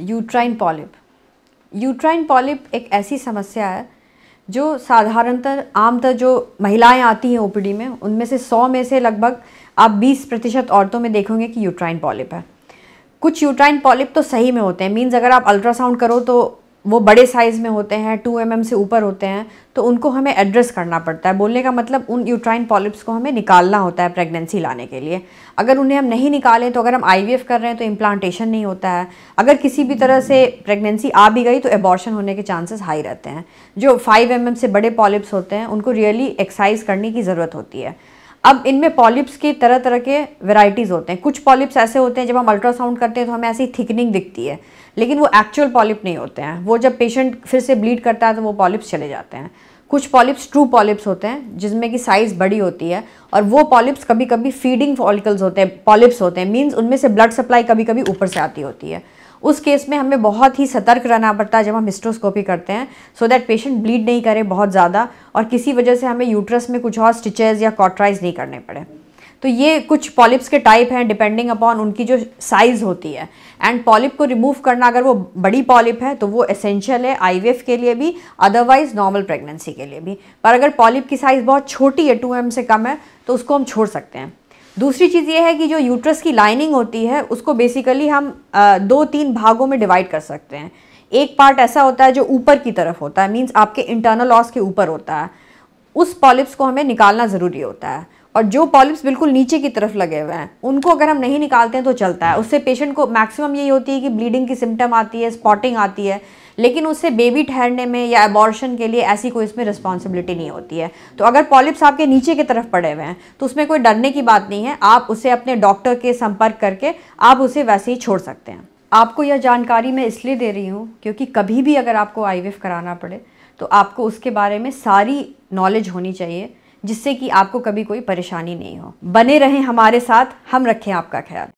Uterine polyp. Uterine polyp एक ऐसी समस्या है जो साधारणतः आमतर जो महिलाएँ आती हैं ओपीडी में, उनमें से 100 में से लगभग आप 20 प्रतिशत औरतों में देखोगे कि यूट्राइन पॉलिप है। कुछ यूट्राइन पॉलिप तो सही में होते हैं। मीन्स अगर आप अल्ट्रासाउंड करो तो वो बड़े साइज़ में होते हैं टू एम mm से ऊपर होते हैं तो उनको हमें एड्रेस करना पड़ता है। बोलने का मतलब उन यूट्राइन पॉलिप्स को हमें निकालना होता है प्रेगनेंसी लाने के लिए। अगर उन्हें हम नहीं निकालें तो अगर हम आईवीएफ कर रहे हैं तो इम्प्लांटेशन नहीं होता है। अगर किसी भी तरह से प्रेगनेंसी आ भी गई तो एबॉर्शन होने के चांसेस हाई रहते हैं। जो फाइव एम mm से बड़े पॉलिप्स होते हैं, उनको रियली एक्सरसाइज करने की ज़रूरत होती है। अब इनमें पॉलिप्स की तरह तरह के वेराइटीज़ होते हैं। कुछ पॉलिप्स ऐसे होते हैं, जब हम अल्ट्रासाउंड करते हैं तो हमें ऐसी थिकनिंग दिखती है। लेकिन वो एक्चुअल पॉलिप नहीं होते हैं। वो जब पेशेंट फिर से ब्लीड करता है तो वो पॉलिप्स चले जाते हैं। कुछ पॉलिप्स ट्रू पॉलिप्स होते हैं, जिसमें कि साइज़ बड़ी होती है और वो पॉलिप्स कभी कभी फीडिंग फॉलिकल्स होते हैं पॉलिप्स होते हैं। मीन्स उनमें से ब्लड सप्लाई कभी कभी ऊपर से आती होती है। उस केस में हमें बहुत ही सतर्क रहना पड़ता है जब हम हिस्ट्रोस्कोपी करते हैं सो दैट पेशेंट ब्लीड नहीं करे बहुत ज़्यादा और किसी वजह से हमें यूट्रस में कुछ और स्टिचेज़ या कॉट्राइज नहीं करने पड़े। तो ये कुछ पॉलिप्स के टाइप हैं डिपेंडिंग अपॉन उनकी जो साइज़ होती है। एंड पॉलिप को रिमूव करना अगर वो बड़ी पॉलिप है तो वो एसेंशियल है आईवीएफ के लिए भी अदरवाइज़ नॉर्मल प्रेगनेंसी के लिए भी। पर अगर पॉलिप की साइज़ बहुत छोटी है टू एम से कम है तो उसको हम छोड़ सकते हैं। दूसरी चीज़ ये है कि जो यूट्रस की लाइनिंग होती है, उसको बेसिकली हम दो तीन भागों में डिवाइड कर सकते हैं। एक पार्ट ऐसा होता है जो ऊपर की तरफ़ होता है मीन्स आपके इंटरनल लॉस के ऊपर होता है। उस पॉलिप्स को हमें निकालना ज़रूरी होता है। और जो पॉलिप्स बिल्कुल नीचे की तरफ़ लगे हुए हैं, उनको अगर हम नहीं निकालते हैं तो चलता है। उससे पेशेंट को मैक्सिमम यही होती है कि ब्लीडिंग की सिम्टम आती है स्पॉटिंग आती है। लेकिन उससे बेबी ठहरने में या अबॉर्शन के लिए ऐसी कोई इसमें रिस्पॉन्सिबिलिटी नहीं होती है। तो अगर पॉलिप्स आपके नीचे की तरफ़ पड़े हुए हैं तो उसमें कोई डरने की बात नहीं है। आप उसे अपने डॉक्टर के संपर्क करके आप उसे वैसे ही छोड़ सकते हैं। आपको यह जानकारी मैं इसलिए दे रही हूँ क्योंकि कभी भी अगर आपको आईवीएफ कराना पड़े तो आपको उसके बारे में सारी नॉलेज होनी चाहिए, जिससे कि आपको कभी कोई परेशानी नहीं हो। बने रहें हमारे साथ, हम रखें आपका ख्याल।